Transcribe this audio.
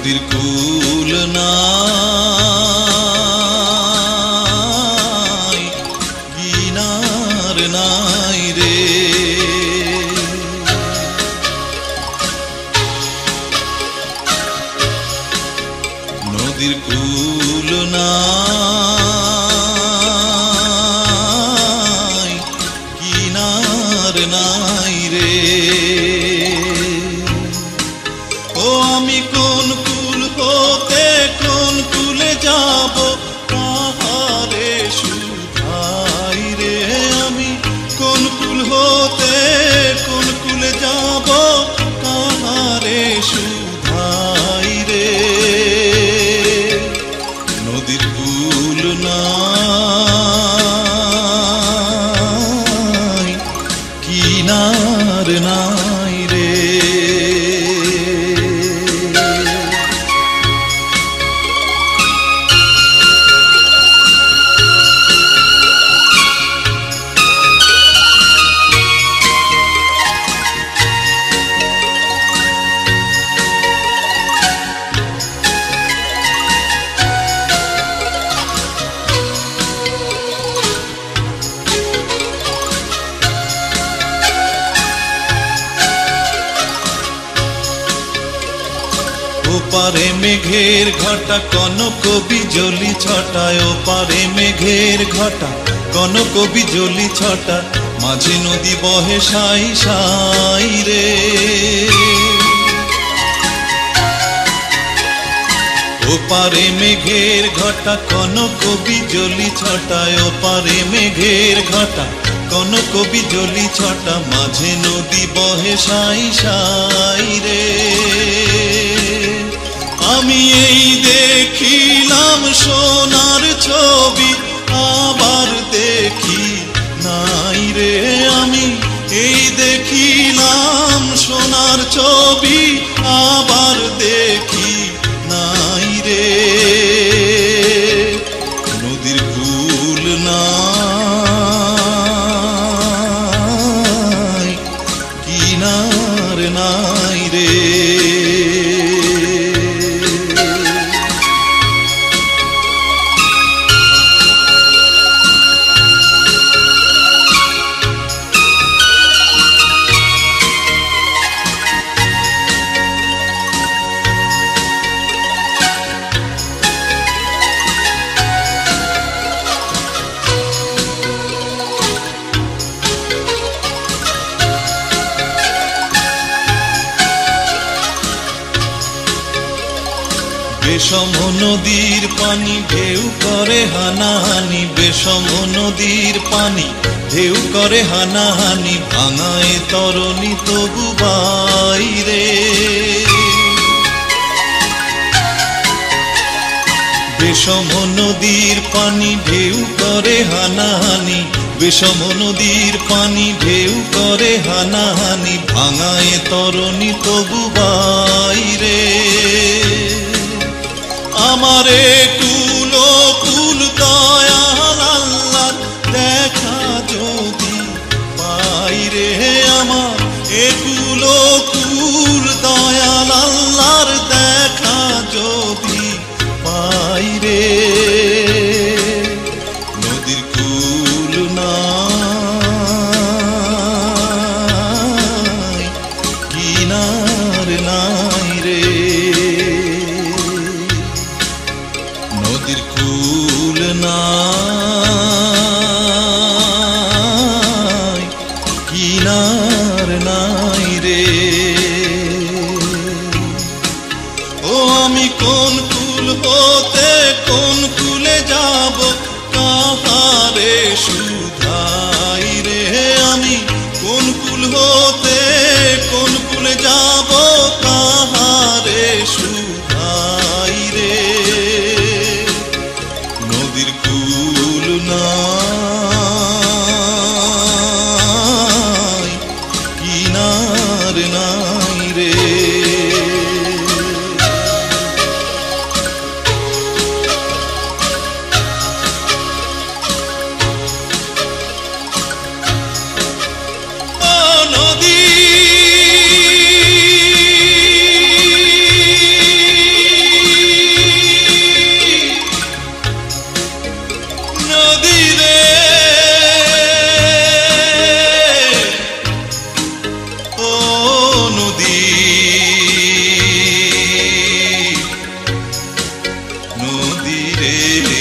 নদীর কুল নাই গিনার নাই রে। ওপারে মেঘের ঘটা, কনক বিজলি ছটায় ওপারে মেঘের ঘটা, কনক বিজলি ছটা, মাঝে নদী বহে সাই সাই রে। ওপারে মেঘের ঘটা, কনক বিজলি ছটায় ওপারে মেঘের ঘটা, কনক বিজলি ছটা, মাঝে নদী বহে সাই সাই রে। আমি এই দেখিলাম সোনার ছবি আবার দেখি বেসম নদীর পানি, ঢেউ করে হানাহানি। বেসম নদীর পানি, ঢেউ করে হানাহানি। ভাঙায় তরণী তবু বাইরে। বিষম নদীর পানি, ঢেউ করে হানাহানি। বিষম নদীর পানি, ঢেউ করে হানাহানি। ভাঙায় তরণী তবু বাইরে। আমারে কুল কুল দয়াল নদীর কুল নাই, কিনার নাই রে। ও, আমি কোন কুল হতে কোন কুলে যাব? কাহারে সুধাই রে, আমি কোন কুল হতে tere